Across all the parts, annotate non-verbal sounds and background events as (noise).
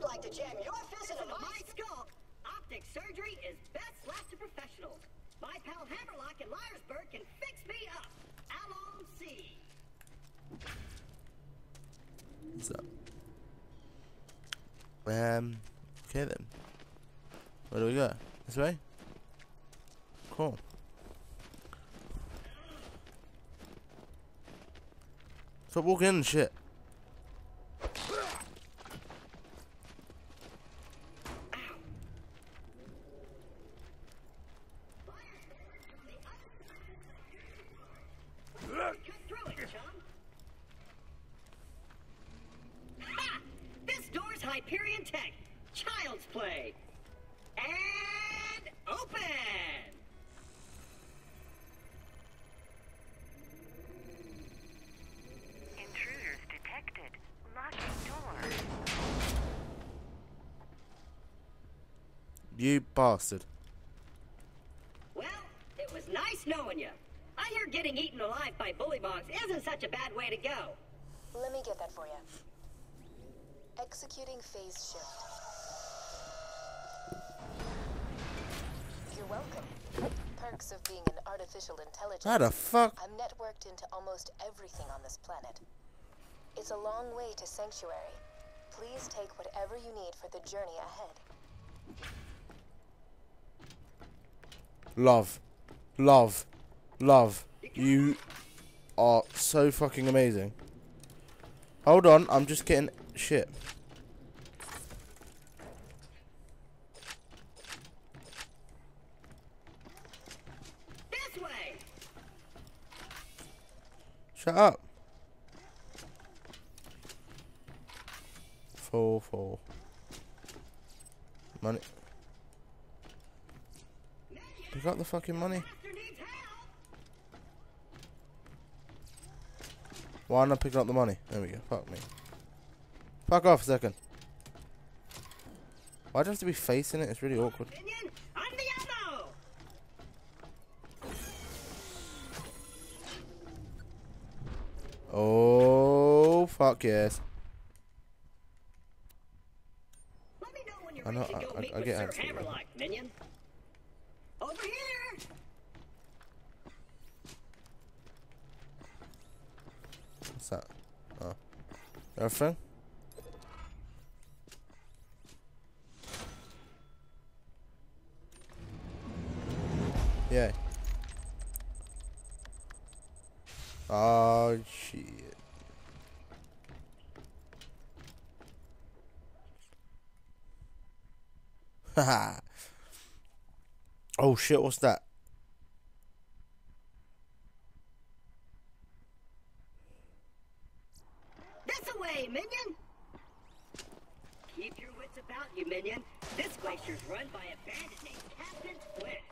would like to jam your fist into my, my skull. Optic surgery is best left to professionals. My pal Hammerlock in Liar's Berg can fix me up. Alon C. So. Um, okay then. Where do we go? This way? Cool. Stop walking in and shit. Hyperion Tech. Child's play. And open! Intruders detected. Locking door. You bastard. Well, it was nice knowing you. I hear getting eaten alive by bullymongs isn't such a bad way to go. Let me get that for you. Executing phase shift. You're welcome. Perks of being an artificial intelligence. How the fuck? I'm networked into almost everything on this planet. It's a long way to Sanctuary. Please take whatever you need for the journey ahead. Love. Love. Love. You are so fucking amazing. Hold on, I'm just getting shit. This way! Shut up. Four, four. Money. Pick up the fucking money. Why am I picking up the money? There we go. Fuck me. Fuck off a second. Why'd you have to be facing it? It's really awkward. Minion, on the ammo! Oh, fuck yes. Let me know when you're I know, I- I- I get antsy, bro. Hammerlock, minion. Over here! What's that? Oh. Everything? Yeah. Oh, shit. Haha. (laughs) oh, shit, what's that? This away, minion! Keep your wits about you, minion. This glacier's run by a bandit named Captain Flint.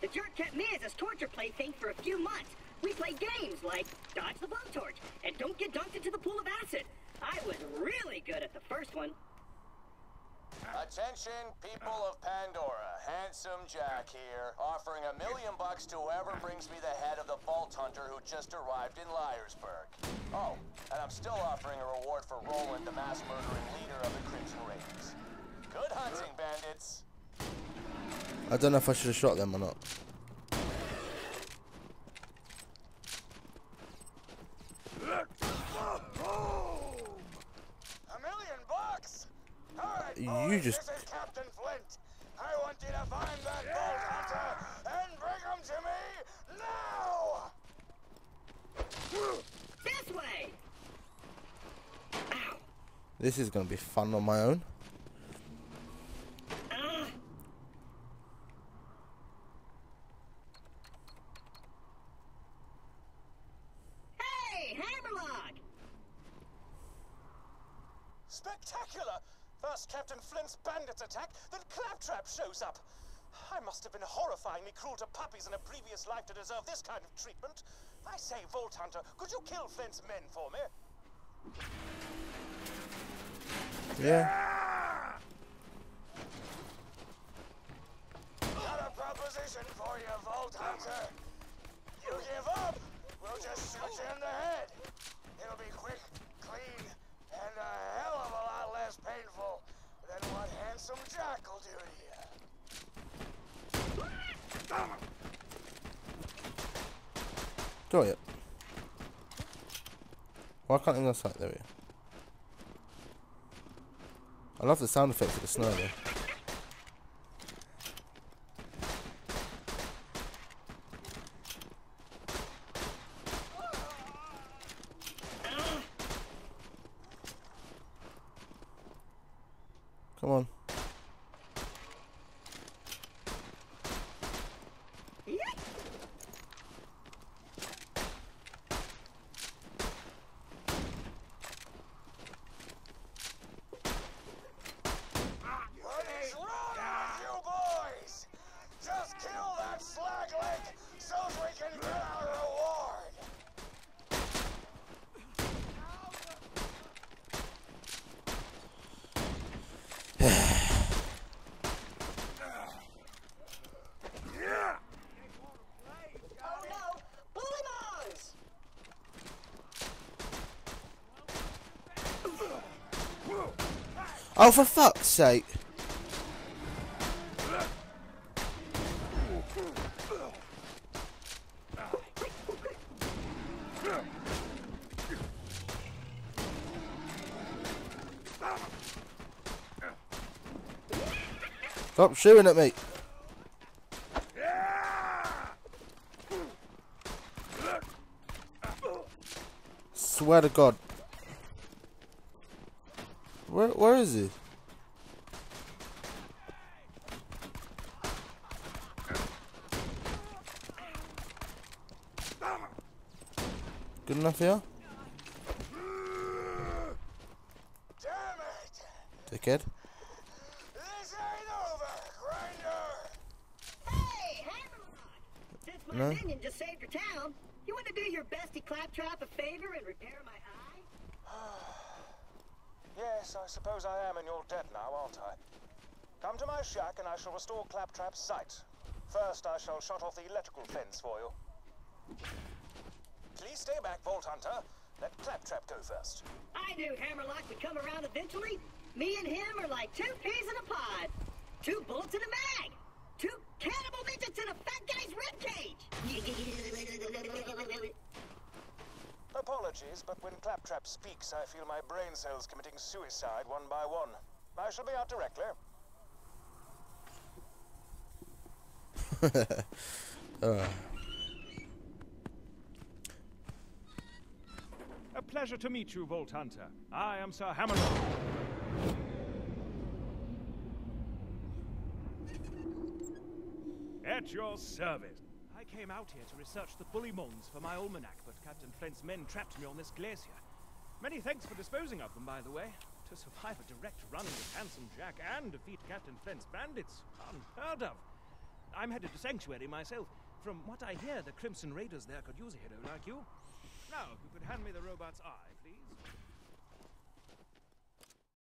The jerk kept me as his torture plaything for a few months. We played games like Dodge the Blowtorch and Don't Get Dunked into the Pool of Acid. I was really good at the first one. Attention, people of Pandora. Handsome Jack here, offering a million bucks to whoever brings me the head of the Vault Hunter who just arrived in Liar's Berg. Oh, and I'm still offering a reward for Roland, the mass murdering leader of the Crimson Raiders. Good hunting, bandits. I don't know if I should have shot them or not. A million bucks? All right, You just- this is Captain Flint. I want you to find that Vault Hunter and bring him to me now! This way! Ow! This is gonna be fun on my own. Captain Flint's bandits attack, then Claptrap shows up. I must have been horrifyingly cruel to puppies in a previous life to deserve this kind of treatment. I say, Vault Hunter, could you kill Flint's men for me? Yeah. Got a proposition for you, Vault Hunter. You give up, we'll just shoot you in the head. It'll be quick, clean, and a hell of a lot less painful than what Handsome Jack will do to you. Got it. Why can't I go sight? There go. I love the sound effects of the snow though. Come on. Yep. What is wrong with you boys? Just kill that slag leg so we can get our reward. Oh no! Bullymongs! Oh, for fuck's sake! Stop shooting at me! Swear to God. Where where is it? Good enough here? Damn it! Dickhead. This ain't over, Grinder! Hey, Hammerlock! Since my No? minion just saved your town, you want to do your bestie Claptrap a favor and repair my eye? Yes, I suppose I am in your debt now, aren't I? Come to my shack and I shall restore Claptrap's sight. First, I shall shut off the electrical fence for you. Please stay back, Vault Hunter. Let Claptrap go first. I knew Hammerlock would come around eventually. Me and him are like two peas in a pod. Two bullets in a mag. Two cannibal midgets in a fat guy's ribcage. (laughs) Apologies, but when Claptrap speaks, I feel my brain cells committing suicide one by one. I shall be out directly. (laughs) Uh. A pleasure to meet you, Vault Hunter. I am Sir Hammerlock. At your service. Came out here to research the bullymongs for my almanac, but Captain Flint's men trapped me on this glacier. Many thanks for disposing of them, by the way. To survive a direct run with Handsome Jack and defeat Captain Flint's bandits, unheard of. I'm headed to Sanctuary myself. From what I hear, the Crimson Raiders there could use a hero like you. Now, if you could hand me the robot's eye, please.